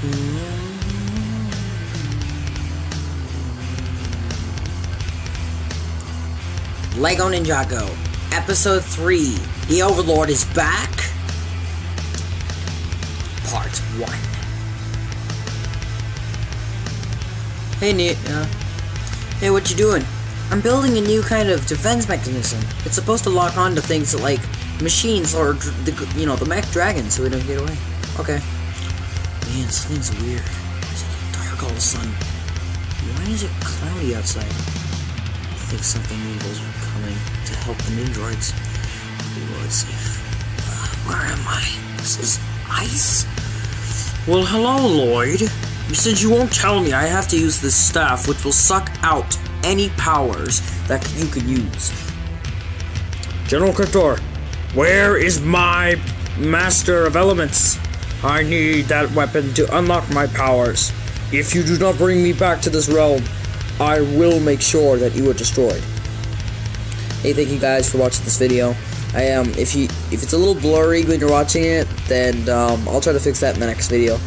Mm-hmm. Lego Ninjago, Episode 3 The Overlord is Back, Part 1. Hey, Nate. Uh, hey, what you doing? I'm building a new kind of defense mechanism. It's supposed to lock on to things that, like, machines or, the, you know, the mech dragon so we don't get away. Okay. Man, something's weird. It's dark all of a sudden. Why is it cloudy outside? I think something evil's coming to help the Nindroids. Ooh, let's see. Uh, where am I? This is ice? Well, hello, Lloyd. Since you won't tell me, I have to use this staff, which will suck out any powers that you can use. General Cryptor, where is my Master of Elements? I need that weapon to unlock my powers. If you do not bring me back to this realm, I will make sure that you are destroyed. Hey, thank you guys for watching this video. I am um, if you if it's a little blurry when you're watching it, then um, I'll try to fix that in the next video.